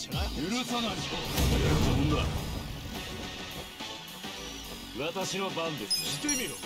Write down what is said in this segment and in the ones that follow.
じゃない？許さない私の番です、してみろ。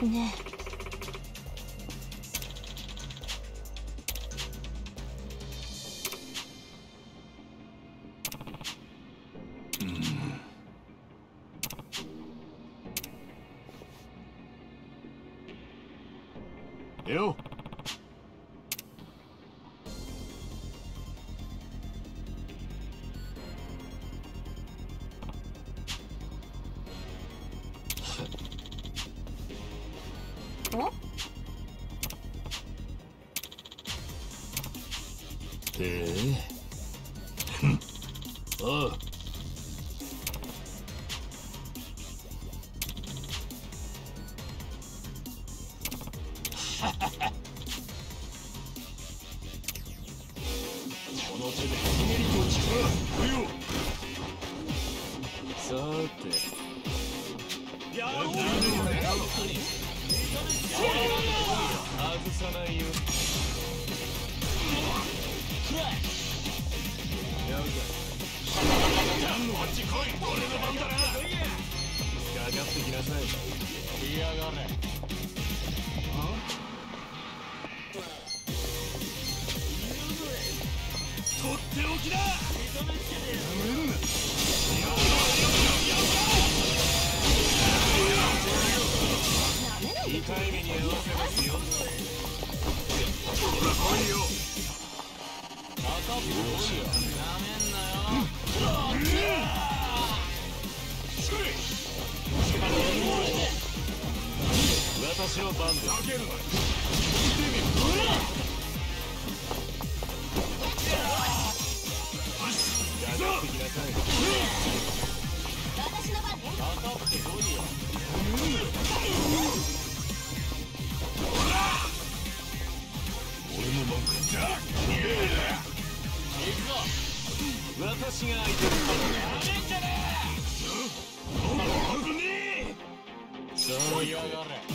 囡 Uy, uy, uy,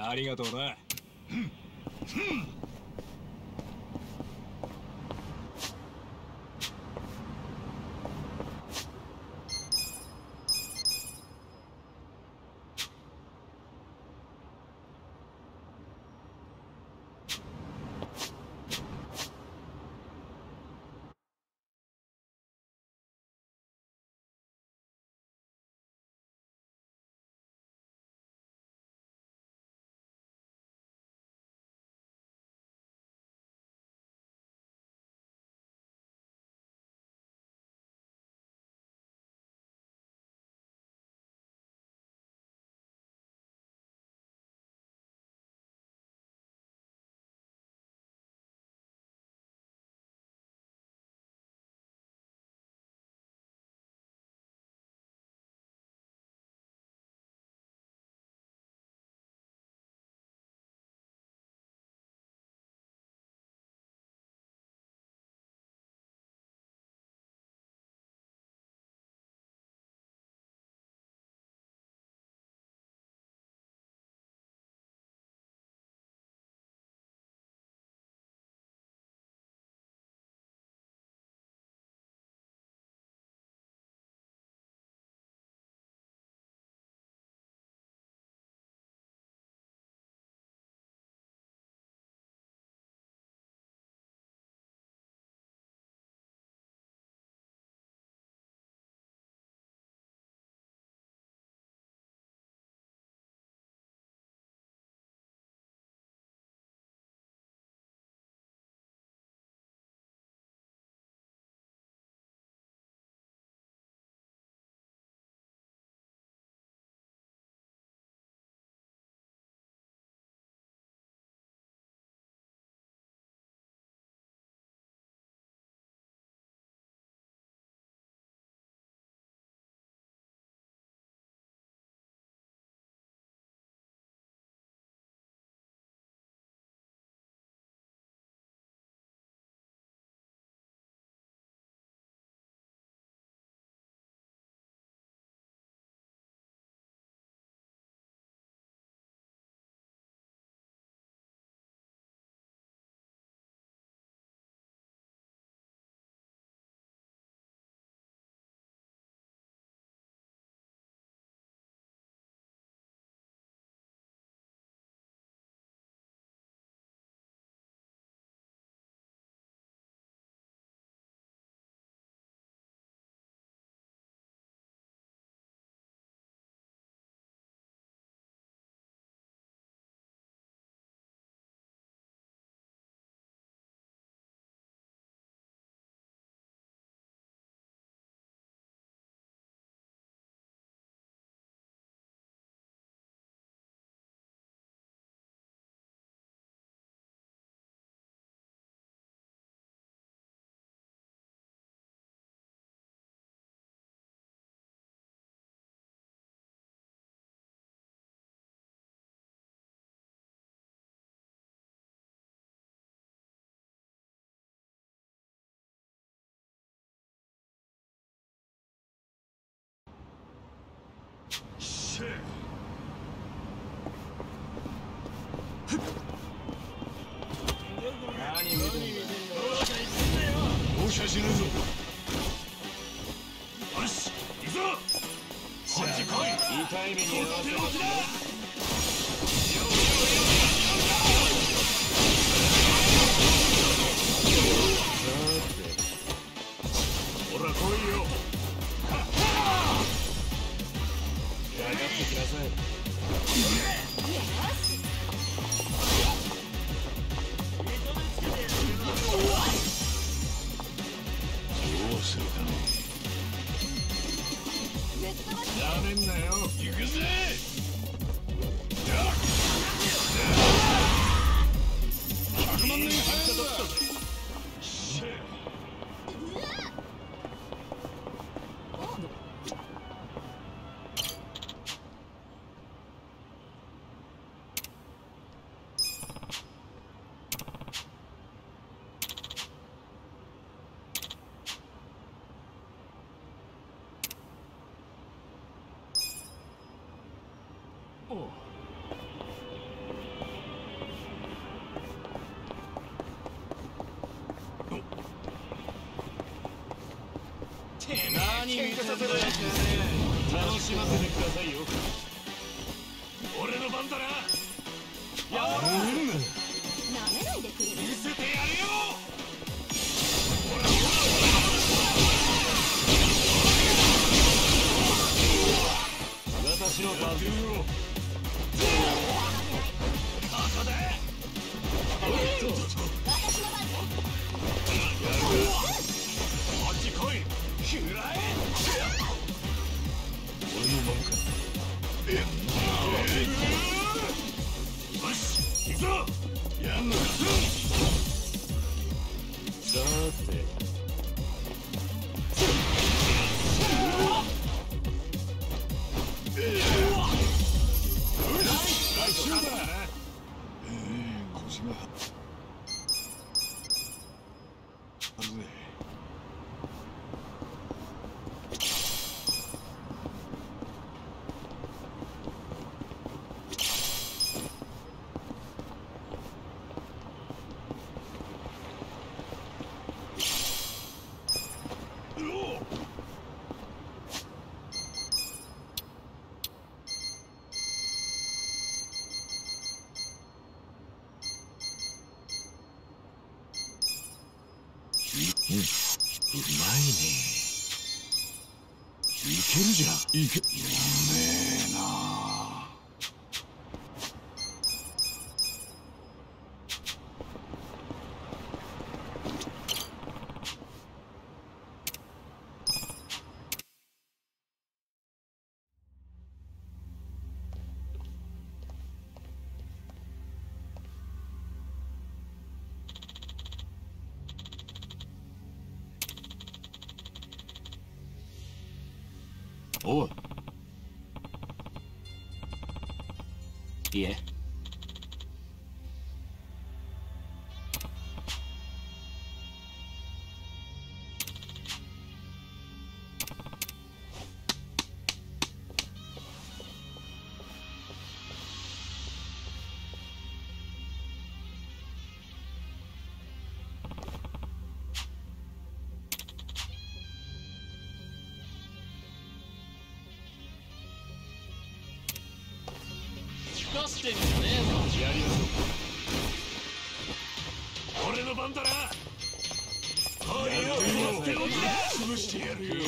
ありがとうな。痛い目に遭わせまに見せてんだよ楽しませてくださいよ。よじゃんいけいかしてんじゃねえぞやりましょう俺の番だ。なおいよやっておきだ潰してやるよ痛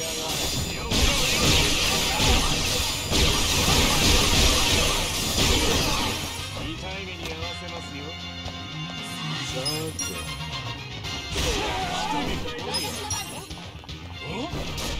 い目に遭わせますよさてな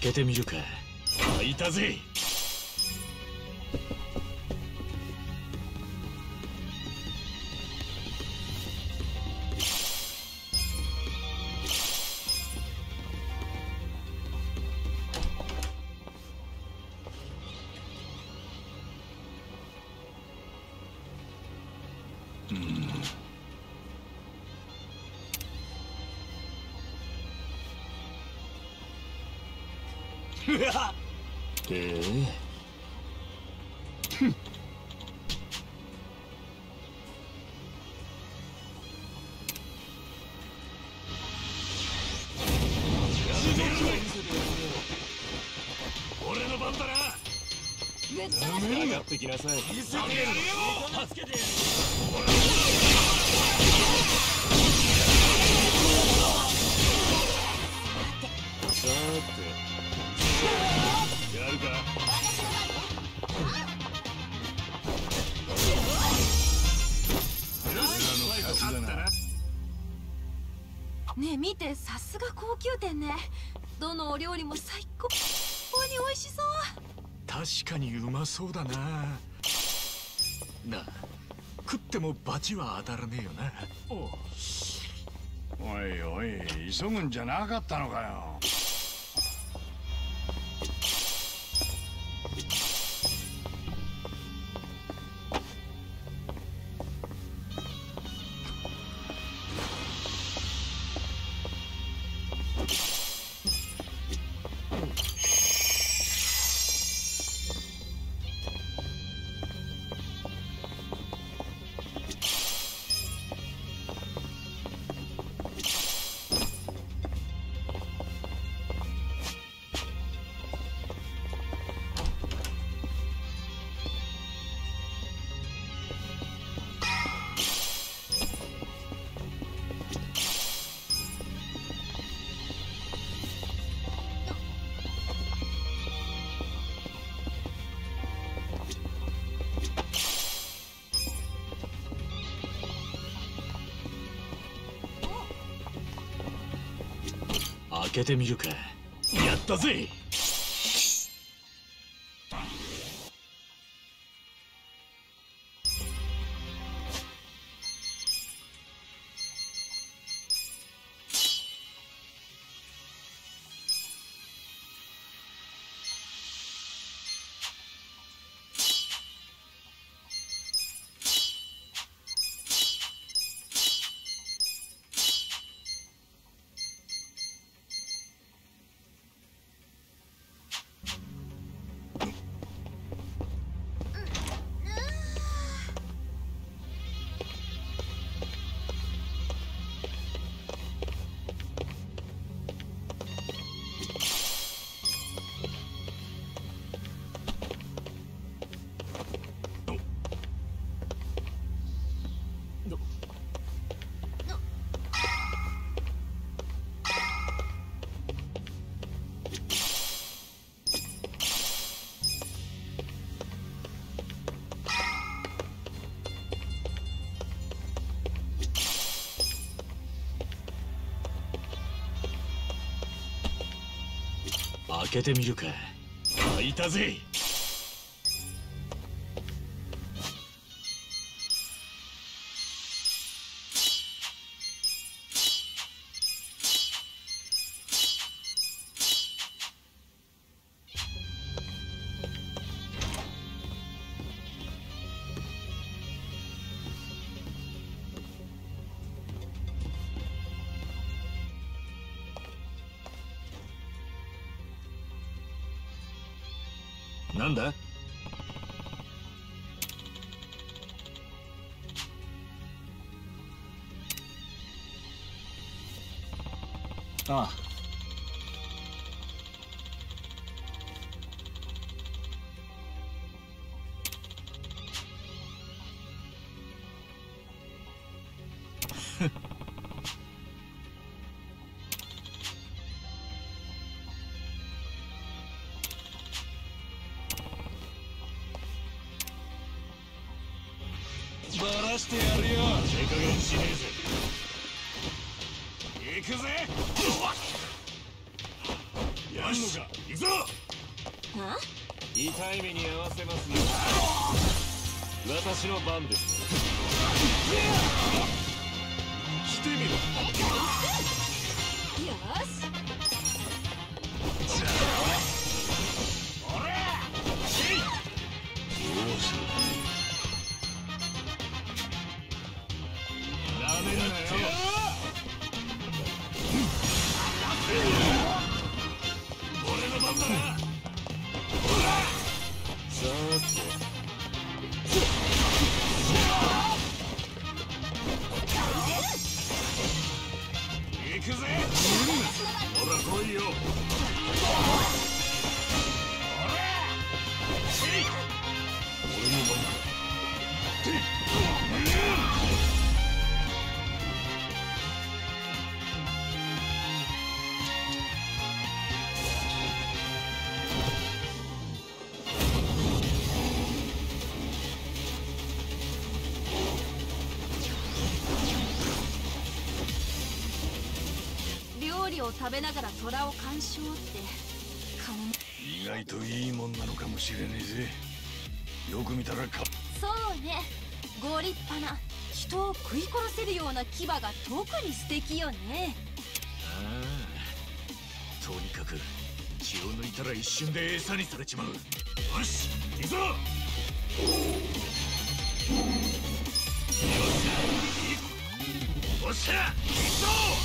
開けてみるか。開いたぜ。きなさい。ても罰は当たらねえよなおおいおい急ぐんじゃなかったのかよ。開けてみるか。やったぜ。開けてみるか。開いたぜ。なんだ？ああ。加減しねえぜ。痛い目に合わせますよ私の番です来てみろ食べながら虎を鑑賞って金意外といいもんなのかもしれねえぜ。よく見たらか。そうね。ご立派な。人を食い殺せるような牙が特に素敵よね。ああ。とにかく気を抜いたら一瞬で餌にされちまう。よしよっしゃ。行くぞ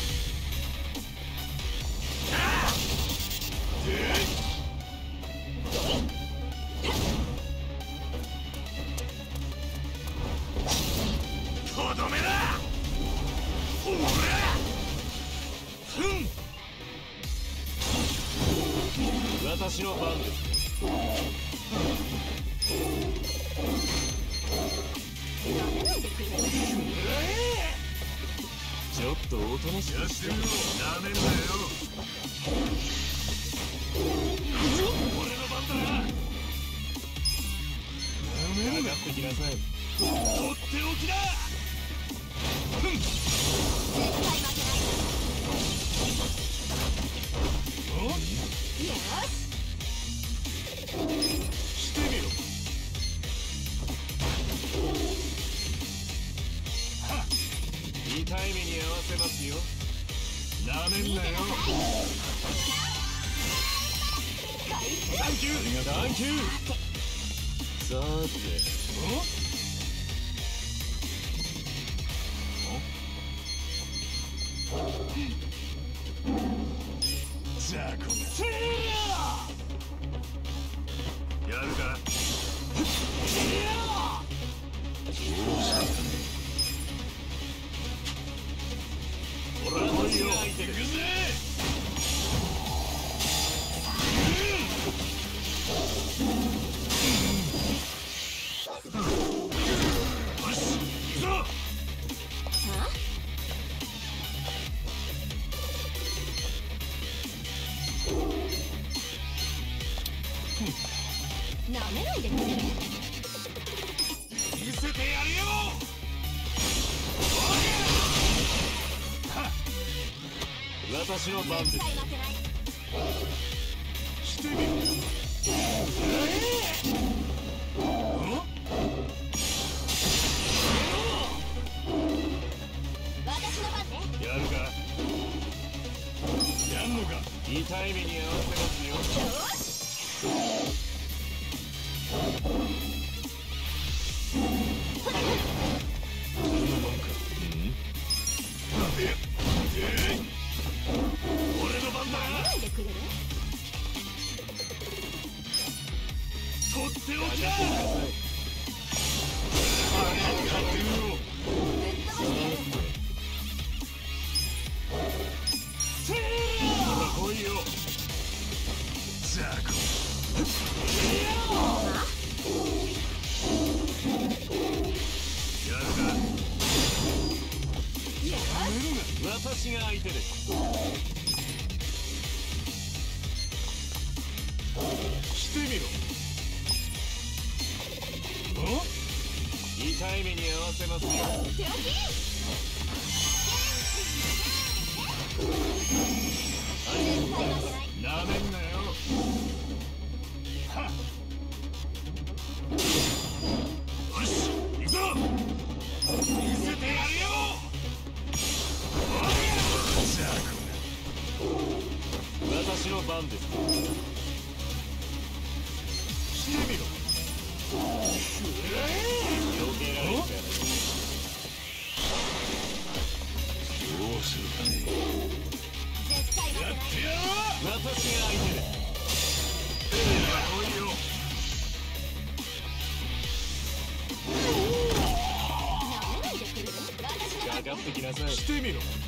っとおとなしく。してみろなめんなよ俺の番だな上がってきなさいとっておきだなめんなよ。サンキュー。サンキュー。さてザ痛い目に合わせますよ。私の番ですしてみろ。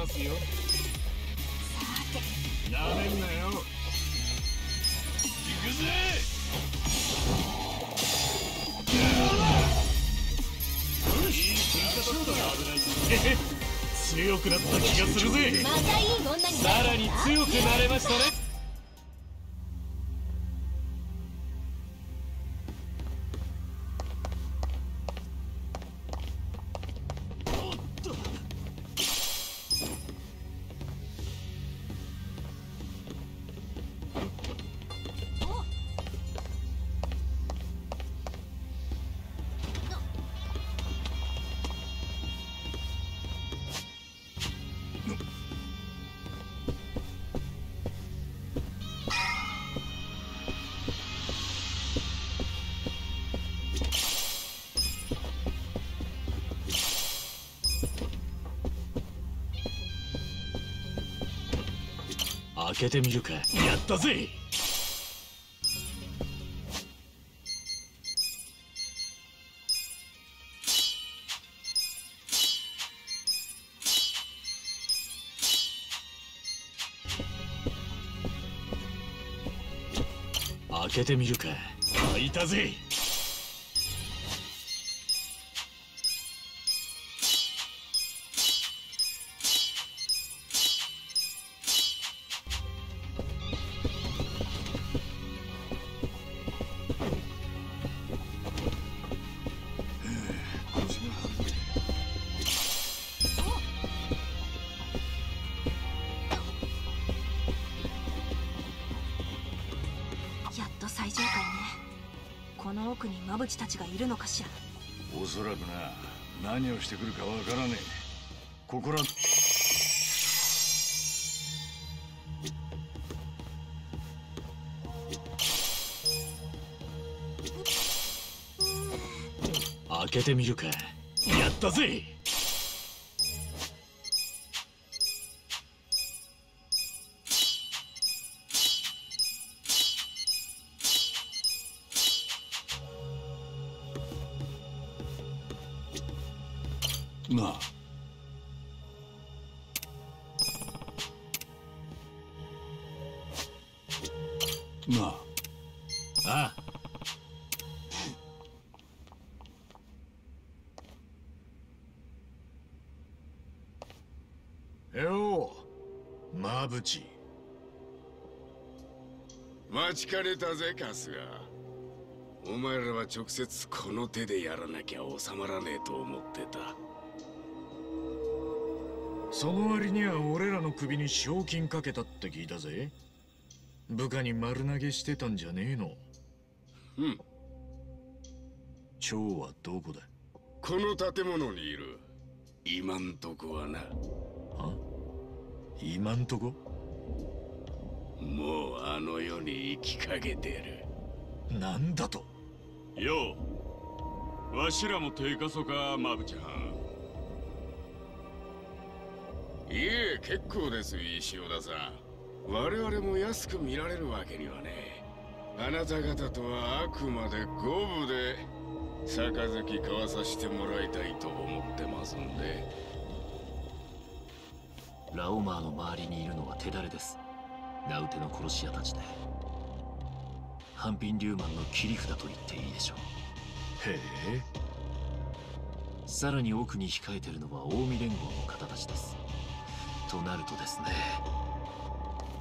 of you. けてみるか。やったぜ。開けてみるか。開いたぜ。るのかしら？おそらくな。何をしてくるかわからねえ。ここら。開けてみるか。やったぜたぜ春日。お前らは直接この手でやらなきゃ収まらねえと思ってた。その割には俺らの首に賞金かけたって聞いたぜ。部下に丸投げしてたんじゃねえの。うん。蝶はどこだ？この建物にいる。今んとこはな。は今んとこ？もうあの世に生きかけてる。なんだと？よう。わしらも手かそかマブちゃん。いえ結構です石尾田さん。我々も安く見られるわけにはね。あなた方とはあくまで五分で杯交わさせてもらいたいと思ってますんで。ラオマーの周りにいるのは手だれですナウテの殺し屋たちでハンピンリューマンの切り札と言っていいでしょう。へえ。さらに奥に控えてるのは近江連合の方たちです。となるとですね。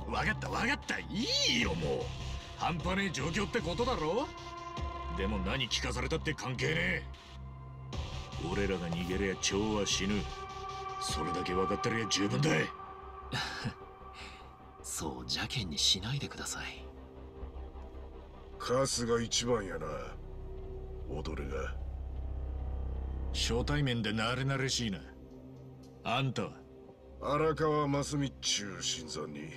わかったわかった。いいよもう。半端ねえ状況ってことだろ。でも何聞かされたって関係ねえ。俺らが逃げりゃ蝶は死ぬ。それだけ分かってりゃ十分だ そう邪険にしないでください。カスが一番やな。踊れが。初対面で慣れ慣れしいな。あんたは？荒川真澄っちゅう新参に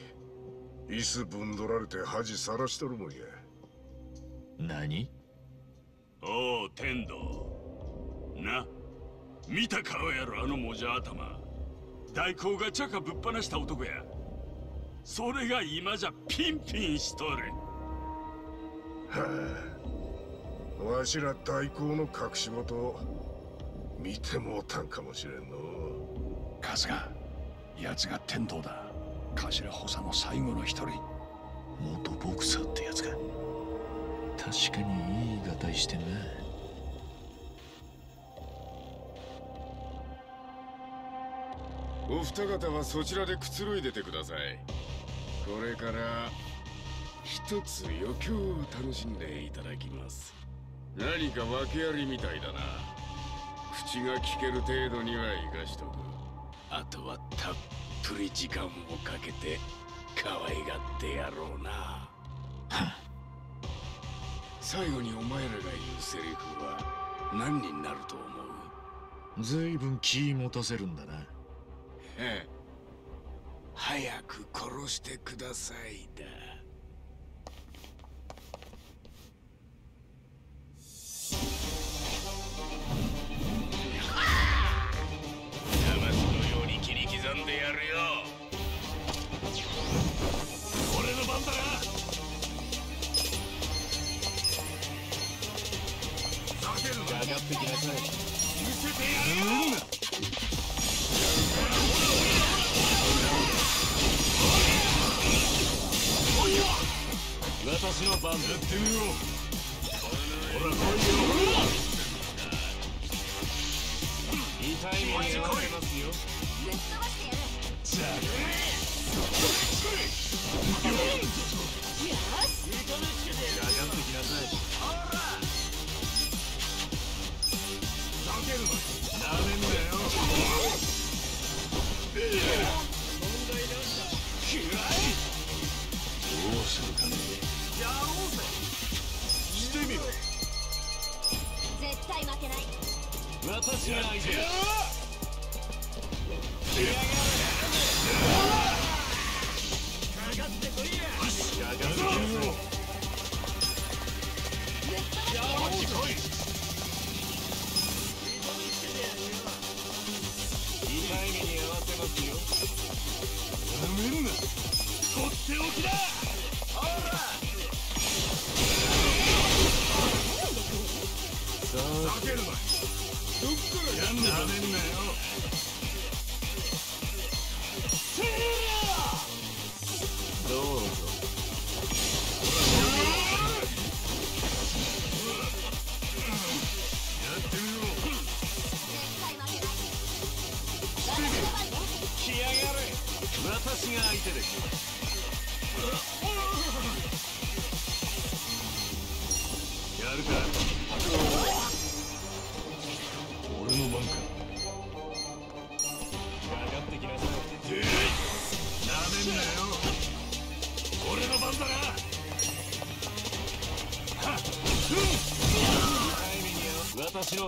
椅子ぶんどられて恥さらしとるもんや。何？おう天道な。見た顔やろあのもじゃ頭。大工がチャカぶっ放した男やそれが今じゃピンピンしとる。はあ。わしら大工の隠し事見てもうたんかもしれんの。春日奴が天道だ。頭補佐の最後の一人。元ボクサーってやつか確かにいいがたいしてんな。お二方はそちらでくつろいでてくださいこれから一つ余興を楽しんでいただきます。何か訳ありみたいだな。口が聞ける程度には生かしとく。あとはたっぷり時間をかけて可愛がってやろうな。最後にお前らが言うセリフは何になると思う？ずいぶん気持たせるんだな。ええ早く殺してくださいだ。山地のように切り刻んでやる私の番だってみろほら来いよ痛い目に遭わせますよぶっ飛ばし。てやるかかってきなさいなめんなよどうするかねやろうぜしてみろ私が相手だ痛い目に合わせますよとっておきだ。やんなめんなよどうぞ来やがれ私が相手です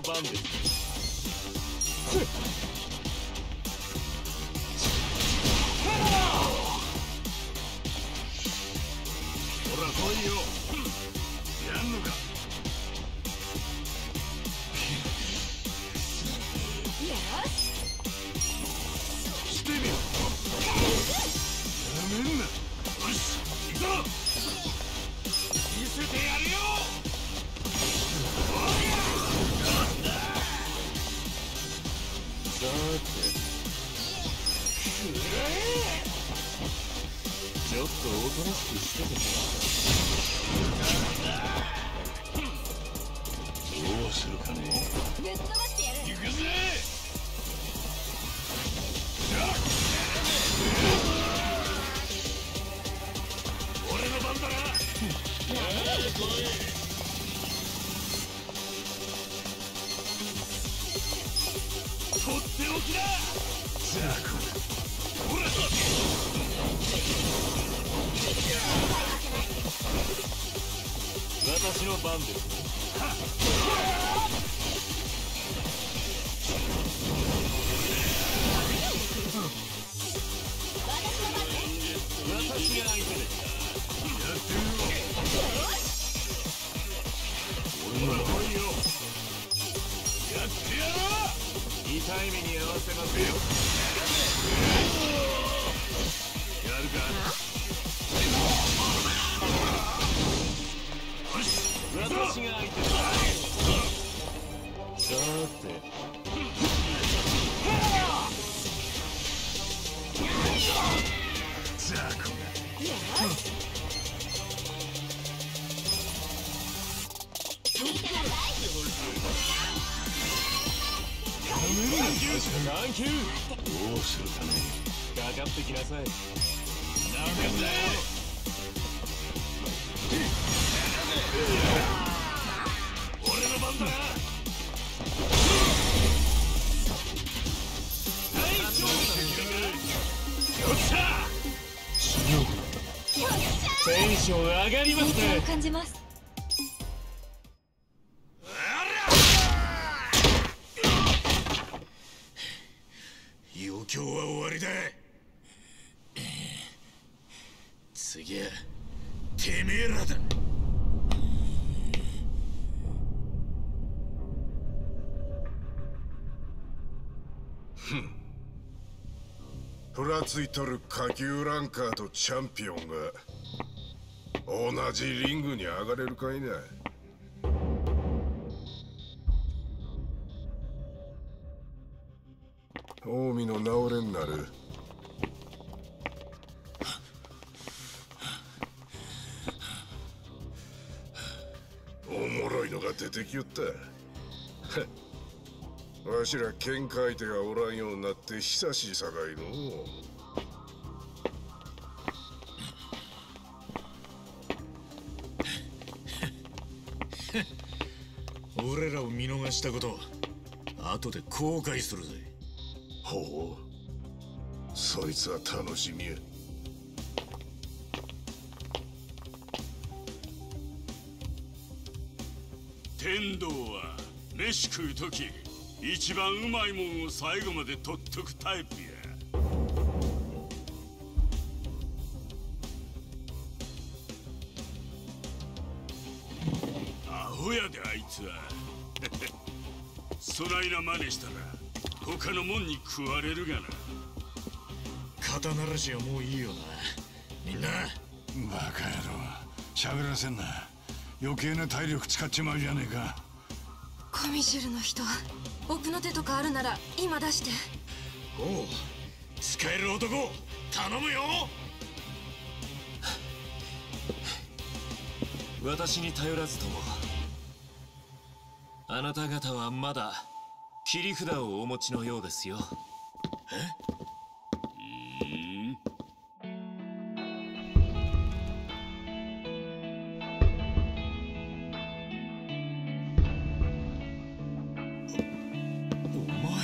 合さいなめんなよ俺の番だテンション上がりますね。感じます。ついとる下級ランカーとチャンピオンが同じリングに上がれるかいな。近江の治れんなる。おもろいのが出てきよった。わしら喧嘩相手がおらんようになって久しいさかいの。俺らを見逃したこと後で後悔するぜ。ほう。そいつは楽しみや。天道は飯食う時一番うまいもんを最後まで取っとくタイプや。アホやであいつはそないな真似したら他のもんに食われるがな。肩慣らしはもういいよな。みんな。バカ野郎。喋らせんな。余計な体力使っちまうじゃねえか。コミジュルの人。奥の手とかあるなら今出して。おう。使える男頼むよ。私に頼らずともあなた方はまだ切り札をお持ちのようですよ。お前。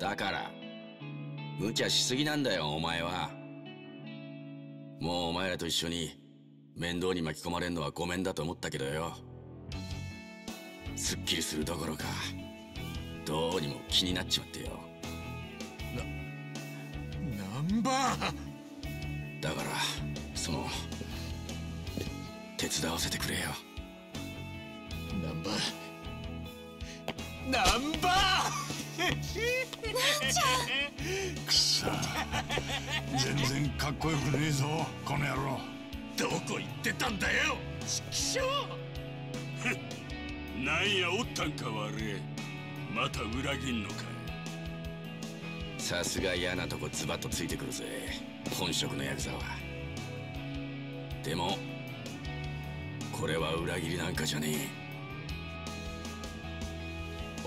だから無茶しすぎなんだよお前は。もうお前らと一緒に面倒に巻き込まれんのはごめんだと思ったけどよ。すっきりするどころかどうにも気になっちまってよ。ナンバーだからその手伝わせてくれよ。ナンバーナンバくそ全然かっこよくねえぞこの野郎。ーどこ行ってたんだよちくしょうなんやおったんか悪い。また裏切んのかさすが嫌なとこズバッとついてくるぜ本職のヤクザは。でもこれは裏切りなんかじゃねえ。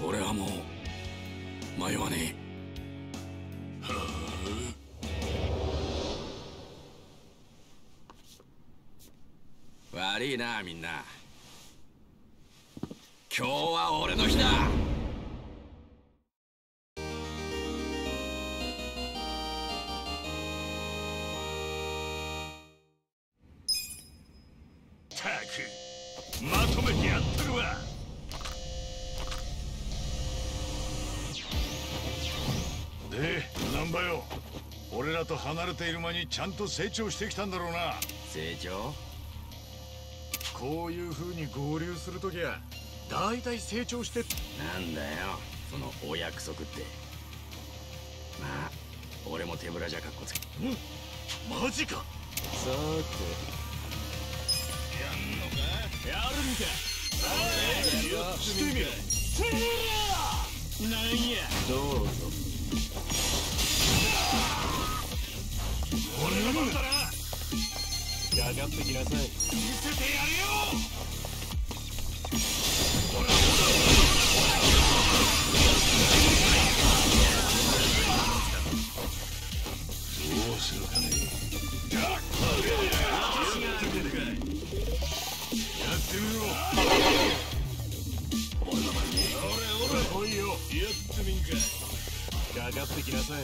俺はもう迷わねえ悪いなみんな。今日は俺の日だ。たくまとめてやってるわ。で難波よ。俺らと離れている間にちゃんと成長してきたんだろうな。成長？こういう風に合流するときは大体成長してなんだよ。そのお約束って。まあ俺も手ぶらじゃかっこつけ。マジか。さて。やるんか？やってみろなんや？どうぞ。俺の番だなかかってきなさい。見せてやるよやってみんかかかってきなさい。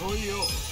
来いよ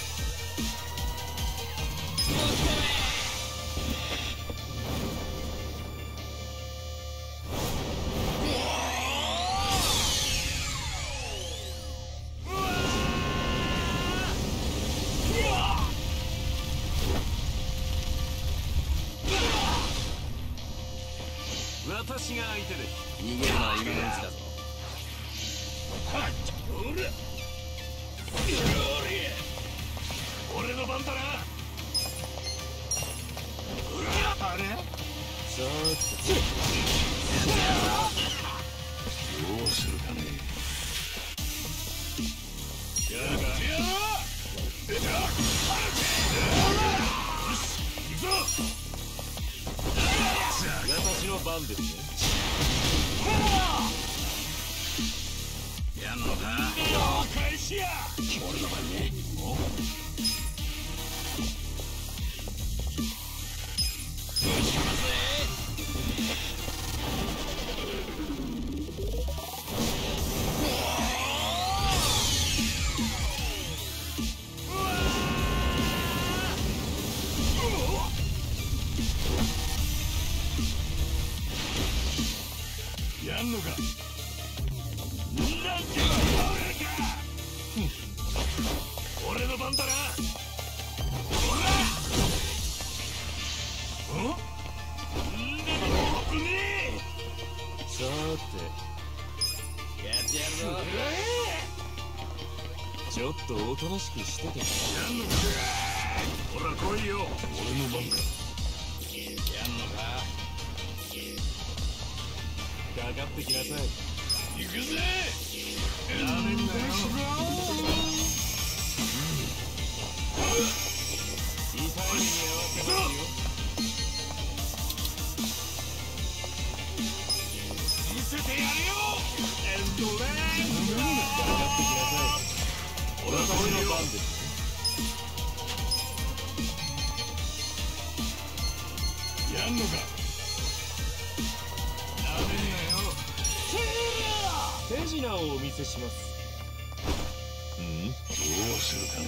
となしくしてて。ほら来いよ俺の番か。やんのか。か。か。ってきなさい行くぜやめんなよ痛いに合わせますよ見せてやるよエンドレやんのか。やめんなよ手品をお見せしますんどうするかね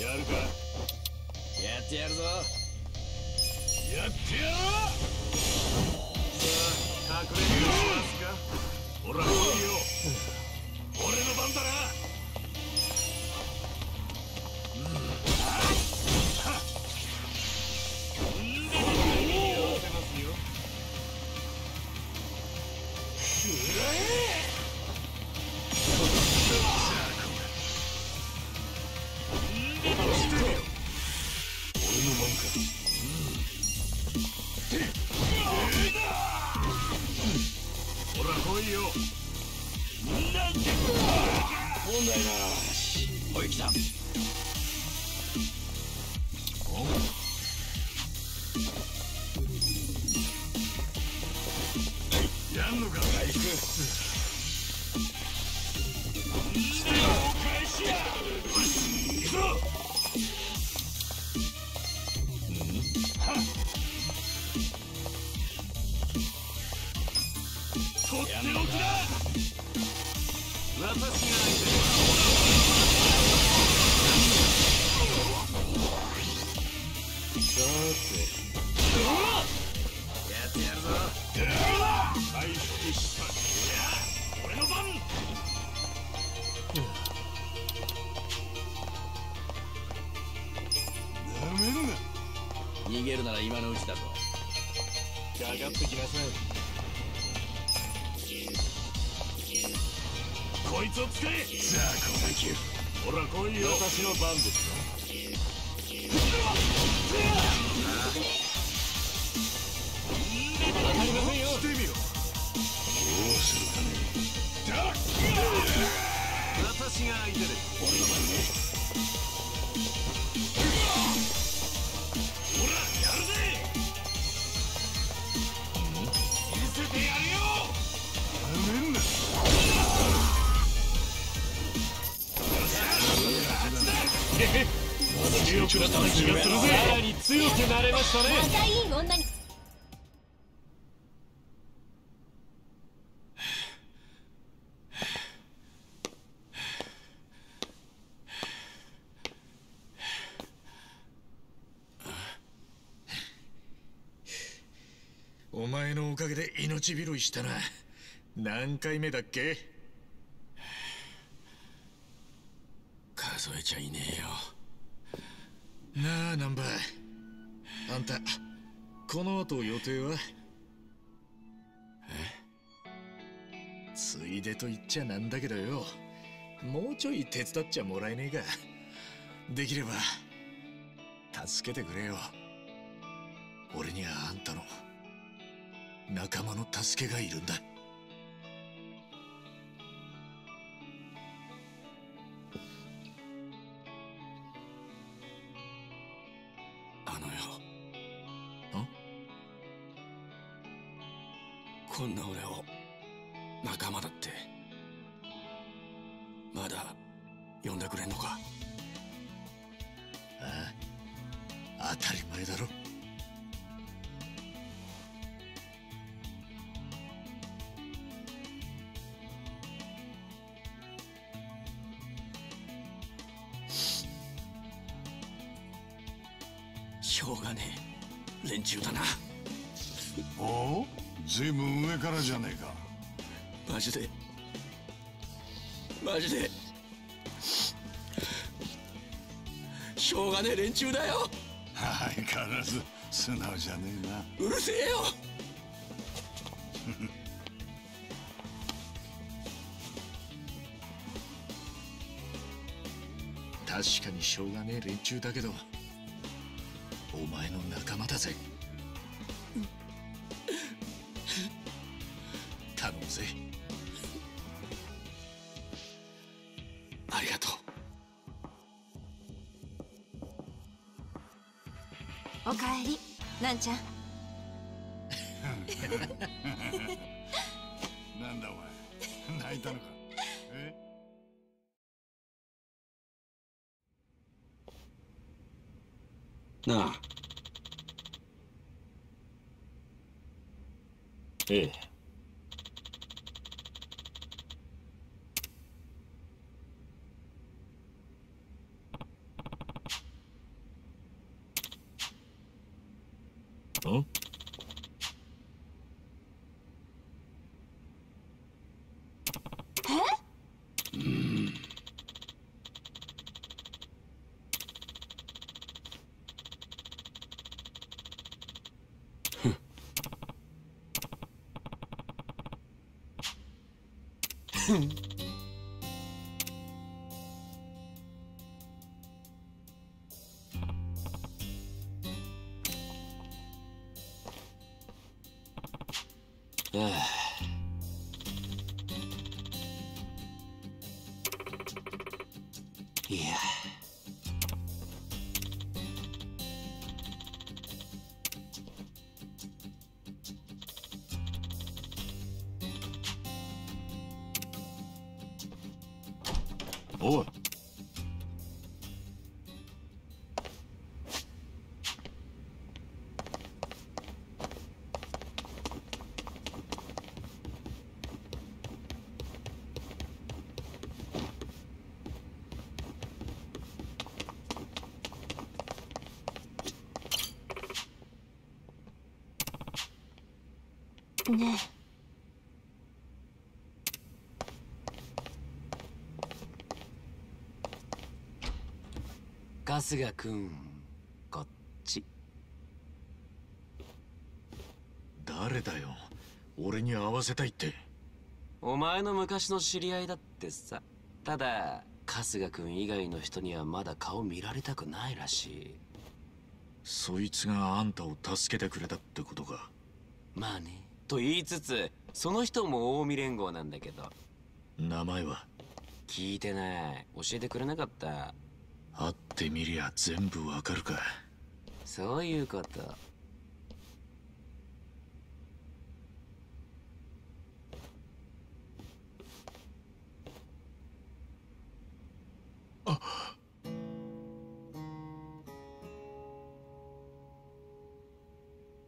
やるかやってやるぞ。やってやろ隠れてしますか。うほら。来いよ今のう強くなった気がするぜさらに強くなれましたね仲いい女にお前のおかげで命拾いしたな。何回目だっけ？添えちゃいねえよ。なあ南波あんたこの後予定は？え？ついでと言っちゃなんだけどよ。もうちょい手伝っちゃもらえねえか。できれば助けてくれよ。俺にはあんたの仲間の助けがいるんだ。中だよ。相変わらず素直じゃねえな。うるせえよ。確かにしょうがねえ連中だけどお前の仲間だぜりなん。いね。春日くんこっち。誰だよ。俺に会わせたいって。お前の昔の知り合いだってさ。ただ春日くん以外の人にはまだ顔見られたくないらしい。そいつがあんたを助けてくれたってことか。まあねと言いつつその人も近江連合なんだけど。名前は？聞いてない。教えてくれなかった。会ってみりゃ全部わかるか。そういうこと。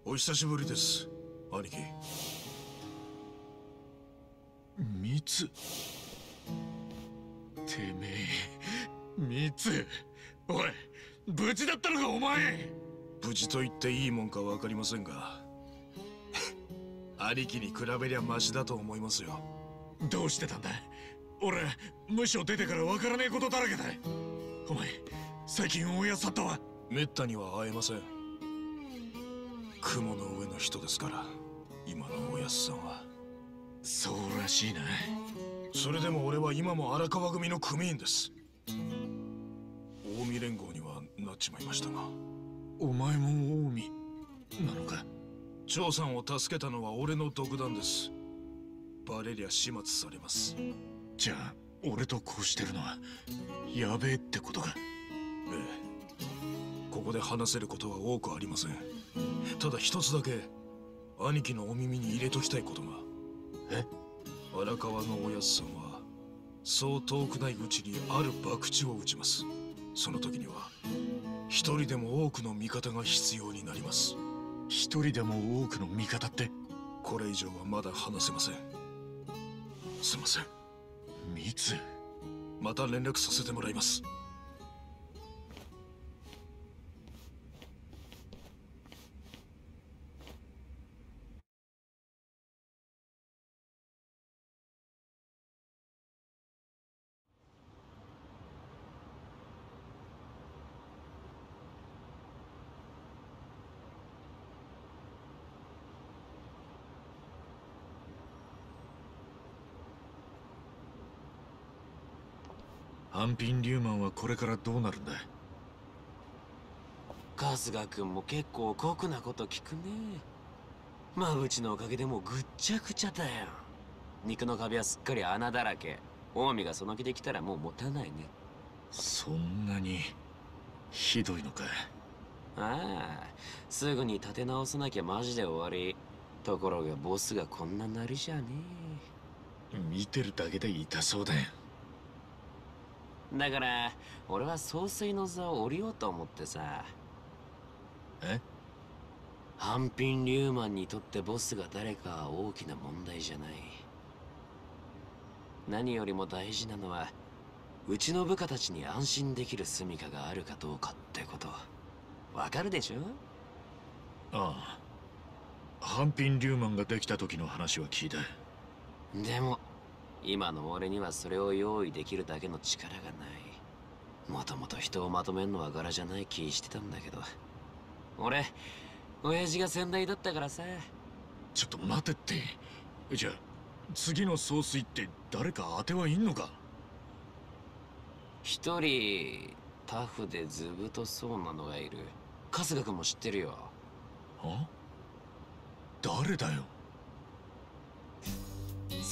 お久しぶりです兄貴ミツてめえミツおい無事だったのかお前。無事と言っていいもんか分かりませんが兄貴に比べりゃマシだと思いますよ。どうしてたんだ？俺無所出てから分からねえことだらけだ。お前最近大家去ったわ。めったには会えません。雲の上の人ですから今のおやすさんは。そうらしいな。それでも俺は今も荒川組の組員です。近江連合にはなっちまいましたが。お前も近江なのか？張さんを助けたのは俺の独断です。バレりゃ始末されます。じゃあ俺とこうしてるのはやべえってことか？ええ。ここで話せることは多くありません。ただ一つだけ兄貴のお耳に入れときたいことが。え？荒川のおやつさんはそう遠くないうちにある博打を打ちます。その時には一人でも多くの味方が必要になります。一人でも多くの味方って？これ以上はまだ話せません。すいません。密？また連絡させてもらいますピン・リューマンはこれからどうなるんだ春日君も結構酷なこと聞くね。まあうちのおかげでもうぐっちゃぐちゃだよ。肉の壁はすっかり穴だらけ。近江がその気で来たらもう持たないね。そんなにひどいのかああすぐに立て直さなきゃマジで終わり。ところがボスがこんななりじゃね見てるだけで痛そうだよだから俺は総帥の座を降りようと思ってさ。え？ハンピン・リューマンにとってボスが誰かは大きな問題じゃない。何よりも大事なのはうちの部下たちに安心できる住処があるかどうかってこと。わかるでしょ？ああ。ハンピン・リューマンができた時の話は聞いた。でも今の俺にはそれを用意できるだけの力がない。もともと人をまとめんのは柄じゃない気してたんだけど。俺親父が先代だったからさ。ちょっと待てって。じゃあ次の総帥って誰か当てはいんのか？一人タフで図太そうなのがいる。春日君も知ってるよ。は？誰だよ？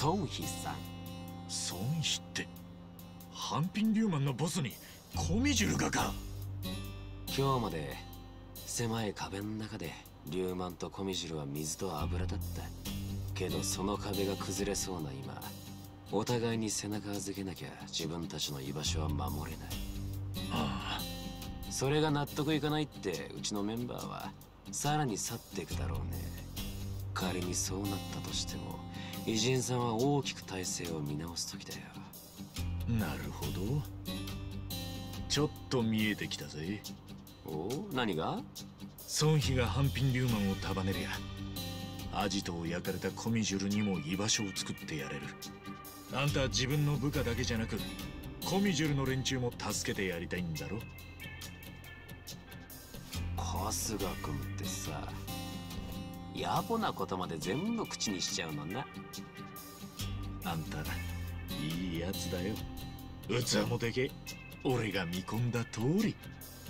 孫妃さん孫妃ってハンピン・リューマンのボスにコミジュルがか。今日まで狭い壁の中でリューマンとコミジュルは水と油だった。けどその壁が崩れそうな今お互いに背中預けなきゃ自分たちの居場所は守れない。ああ。それが納得いかないってうちのメンバーはさらに去っていくだろうね。仮にそうなったとしても偉人さんは大きく体制を見直す時だよ。なるほど。ちょっと見えてきたぜ。お何が？孫妃がハンピン・リューマンを束ねりゃアジトを焼かれたコミジュルにも居場所を作ってやれる。あんたは自分の部下だけじゃなくコミジュルの連中も助けてやりたいんだろ。春日君ってさ野暮なことまで全部口にしちゃうのな。あんたいいやつだよ。器もでけ。俺が見込んだ通り。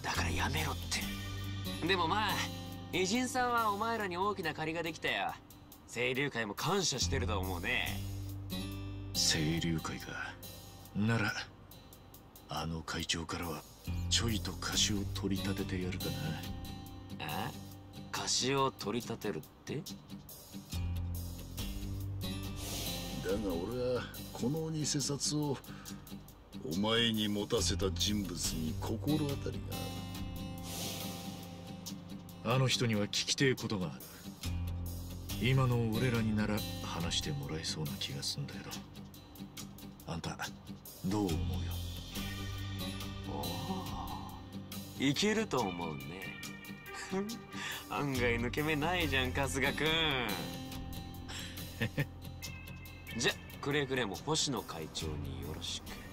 だからやめろって。でもまあ偉人さんはお前らに大きな借りができたよ。清流会も感謝してると思うね。清流会か。ならあの会長からはちょいと貸しを取り立ててやるかな。あ？貸しを取り立てるって？だが俺はこの偽札をお前に持たせた人物に心当たりがある。あの人には聞きてえことがある。今の俺らになら話してもらえそうな気がすんだけど。あんたどう思うよ？おおいけると思うね 案外抜け目ないじゃん春日君 じゃくれぐれも星野会長によろしく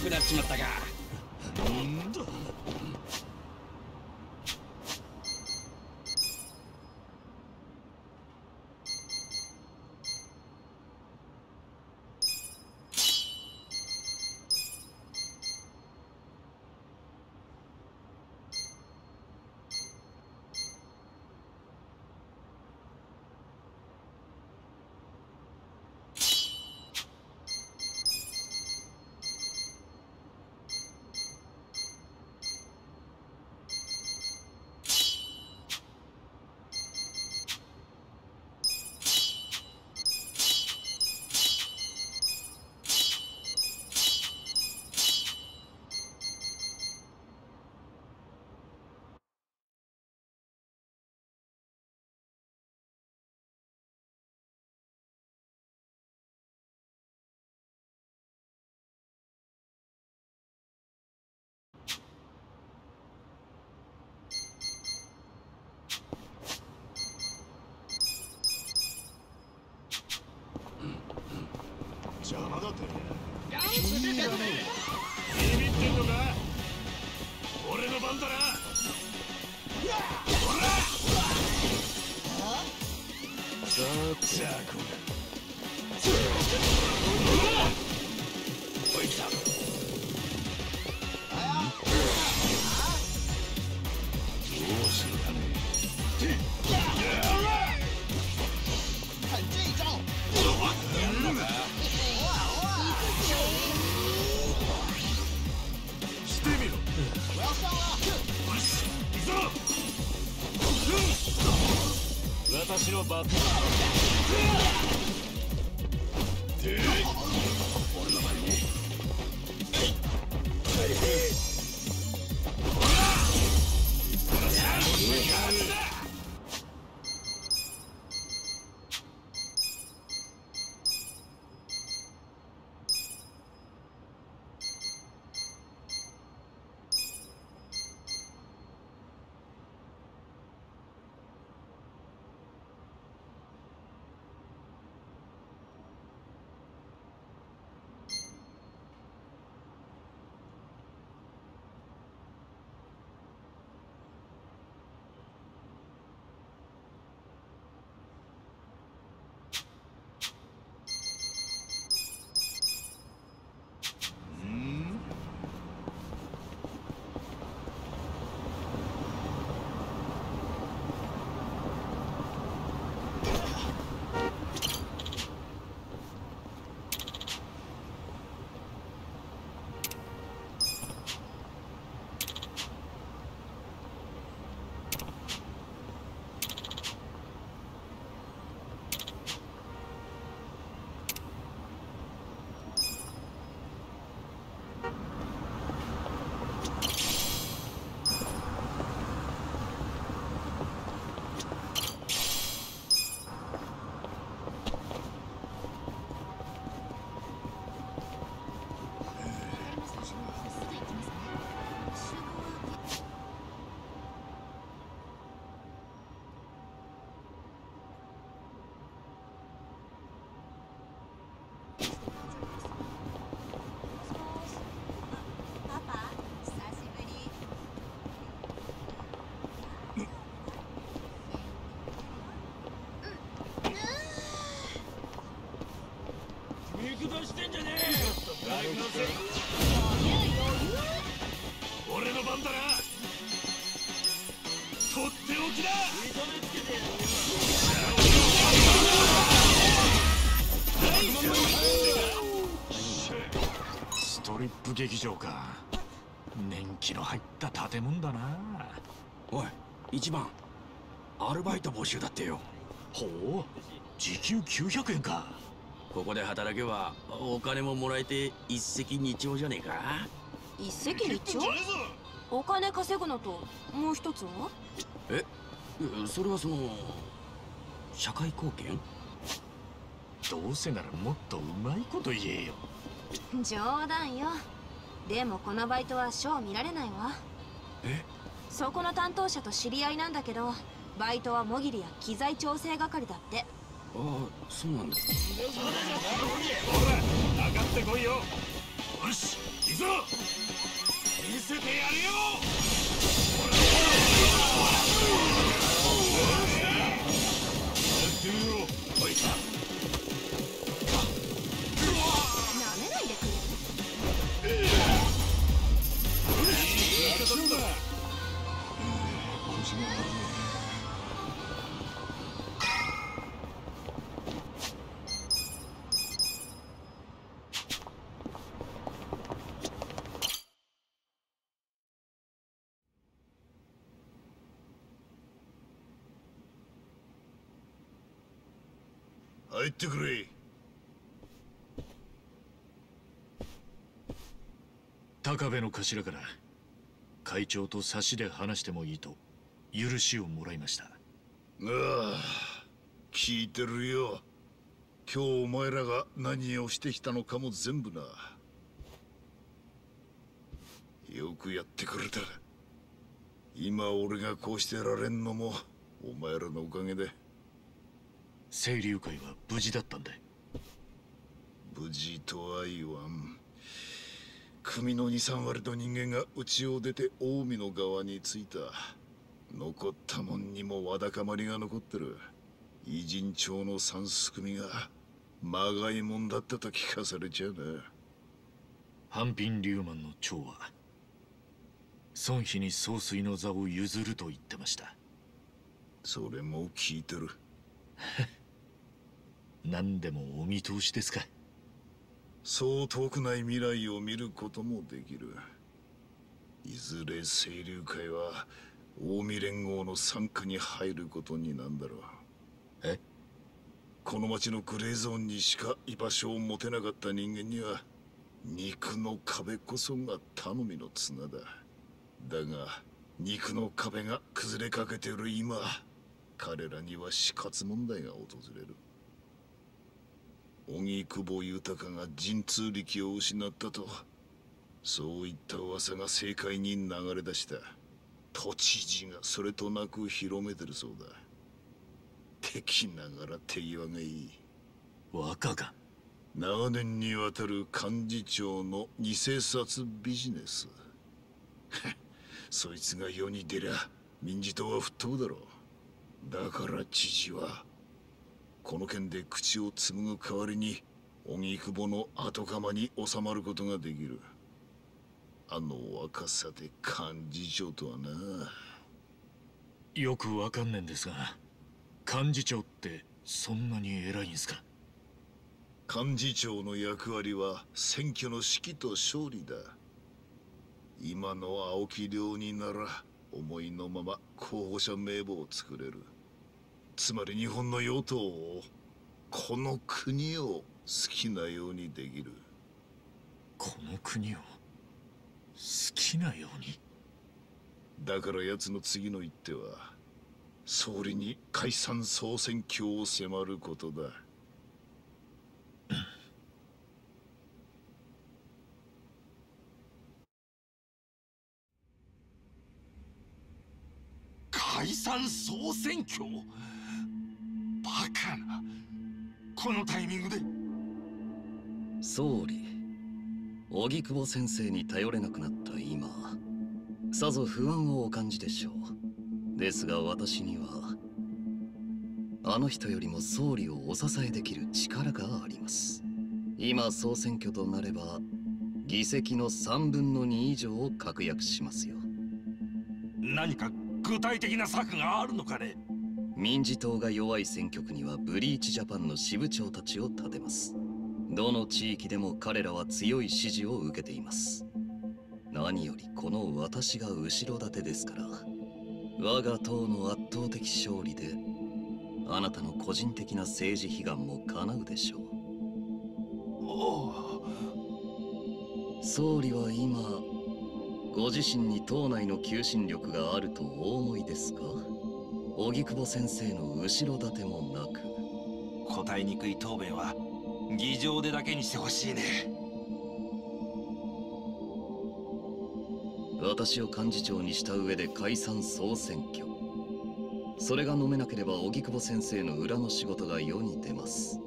強くなっちまったか。邪魔だって君がねビビってんのか？俺の番だなさあじゃあこ劇場か。年季の入った建物だな。おい一番。アルバイト募集だってよ。ほう時給900円か。ここで働けばお金ももらえて一石二鳥じゃねえか。一石二鳥？お金稼ぐのともう一つは？えそれはその社会貢献？どうせならもっとうまいこと言えよ。冗談よでもこのバイトはショー見られないわ。え？そこの担当者と知り合いなんだけどバイトはもぎりや機材調整係だって。ああそうなんだ。ほら上がってこいよ。よし行くぞ。見せてやるよ入ってくれ。高部の頭から会長と差しで話してもいいと許しをもらいました。ああ聞いてるよ。今日お前らが何をしてきたのかも全部な。よくやってくれた。今俺がこうしてられんのもお前らのおかげで。清流会は無事だったんだ無事とは言わん。組の23割の人間が家を出て近江の側に着いた残ったもんにもわだかまりが残ってる。偉人町の三す組がまがいもんだったと聞かされちゃうな半品龍マンの長は孫妃に総帥の座を譲ると言ってました。それも聞いてる 何でもお見通しですか。そう遠くない未来を見ることもできる。いずれ清流会は近江連合の傘下に入ることになんだろう。え？この町のグレーゾーンにしか居場所を持てなかった人間には肉の壁こそが頼みの綱だ。だが肉の壁が崩れかけている今彼らには死活問題が訪れる荻窪豊が神通力を失ったとそういった噂が政界に流れ出した。都知事がそれとなく広めてるそうだ。敵ながら手際がいい。若が。長年にわたる幹事長の偽札ビジネス。そいつが世に出りゃ民事党は吹っ飛ぶだろう。だから知事はこの件で口を紡ぐ代わりに荻窪の後釜に収まることができる。あの若さで幹事長とはな。よくわかんねえんですが幹事長ってそんなに偉いんすか？幹事長の役割は選挙の指揮と勝利だ。今の青木亮になら思いのまま候補者名簿を作れるつまり日本の与党をこの国を好きなようにできる。この国を？好きなように？だから奴の次の一手は総理に解散総選挙を迫ることだ。解散総選挙？バカな。このタイミングで。総理荻窪先生に頼れなくなった今さぞ不安をお感じでしょう。ですが私にはあの人よりも総理をお支えできる力があります。今総選挙となれば議席の3分の2以上を確約しますよ。何か具体的な策があるのかね民事党が弱い選挙区にはブリーチジャパンの支部長たちを立てます。どの地域でも彼らは強い支持を受けています。何よりこの私が後ろ盾ですから。我が党の圧倒的勝利であなたの個人的な政治悲願も叶うでしょう。総理は今ご自身に党内の求心力があるとお思いですか？荻窪先生の後ろ盾もなく。答えにくい答弁は議場でだけにしてほしいね。私を幹事長にした上で解散総選挙。それが飲めなければ荻窪先生の裏の仕事が世に出ます。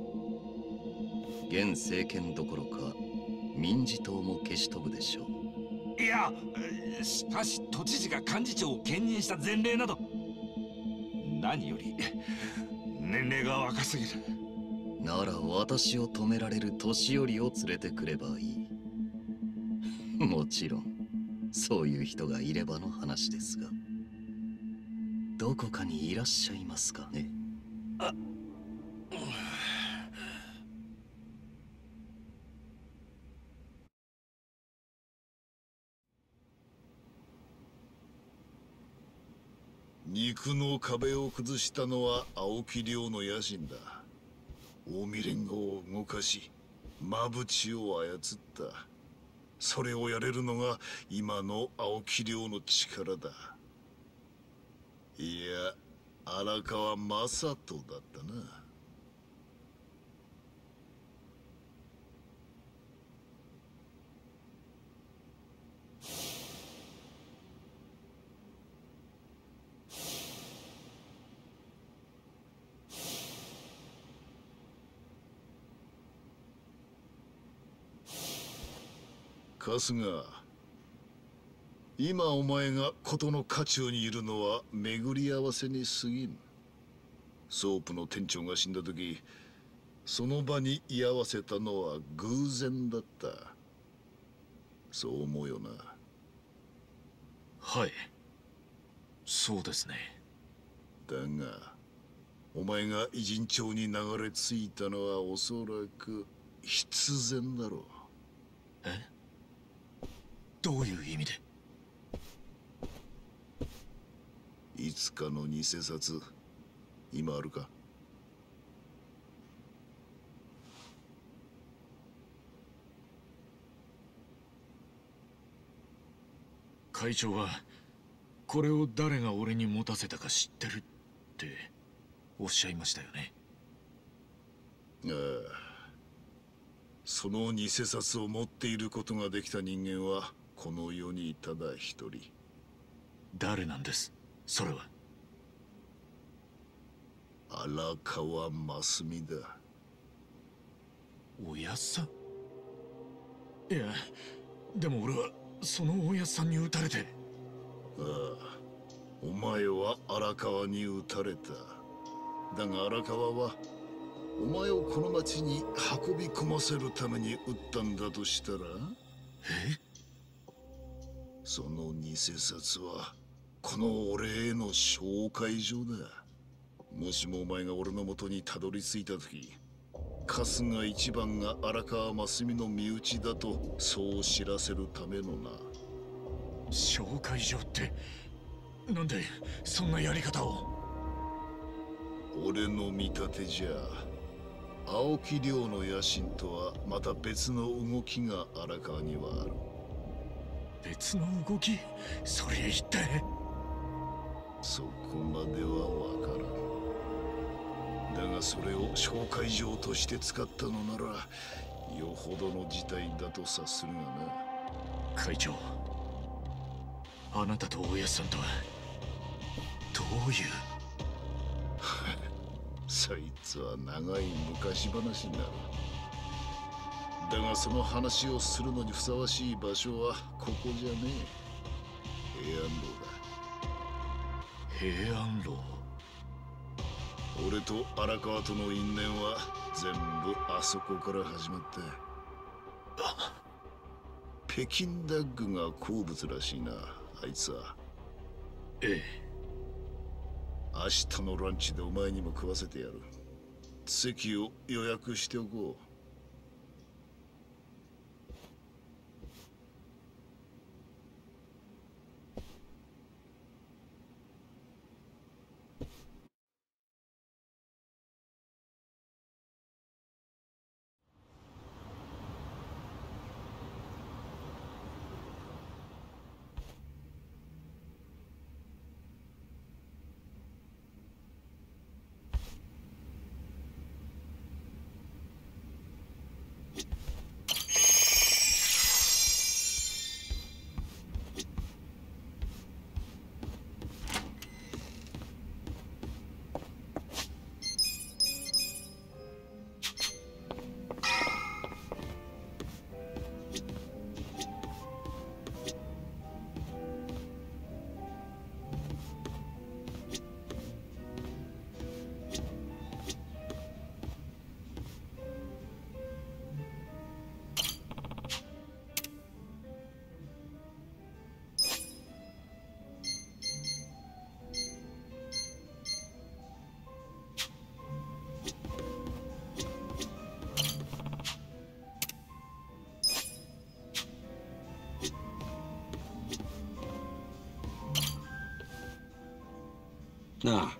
現政権どころか民事党も消し飛ぶでしょう。いやしかし都知事が幹事長を兼任した前例など何より。年齢が若すぎる。なら私を止められる年寄りを連れてくればいい。もちろんそういう人がいればの話ですが。どこかにいらっしゃいますかね？あ肉の壁を崩したのは青木亮の野心だ。近江連合を動かし真淵を操った。それをやれるのが今の青木亮の力だ。いや荒川正人だったな。春日。今お前が事の渦中にいるのは巡り合わせに過ぎん。ソープの店長が死んだ時その場に居合わせたのは偶然だった。そう思うよな。はい。そうですね。だがお前が異人町に流れ着いたのはおそらく必然だろう。え？どういう意味で？いつかの偽札今あるか？会長はこれを誰が俺に持たせたか知ってるっておっしゃいましたよね？ああ。その偽札を持っていることができた人間はこの世にただ一人。誰なんです？それは。荒川真澄だ。おやっさん？いやでも俺はそのおやっさんに撃たれて。ああお前は荒川に撃たれた。だが荒川はお前をこの町に運び込ませるために撃ったんだとしたら？え？その偽札はこの俺への紹介状だ。もしもお前が俺の元にたどり着いた時春日一番が荒川真澄の身内だとそう知らせるためのな。紹介状ってなんでそんなやり方を？俺の見立てじゃ青木亮の野心とはまた別の動きが荒川にはある別の動きそりゃ一体？そこまではわからん。だがそれを紹介状として使ったのならよほどの事態だと察するがな。会長あなたと大家さんとはどういう？そいつは長い昔話になるだ。がその話をするのにふさわしい場所はここじゃねえ。平安楼。だ平安楼。俺と荒川との因縁は全部あそこから始まった北京ダッグが好物らしいなあいつは。ええ。明日のランチでお前にも食わせてやる。席を予約しておこうな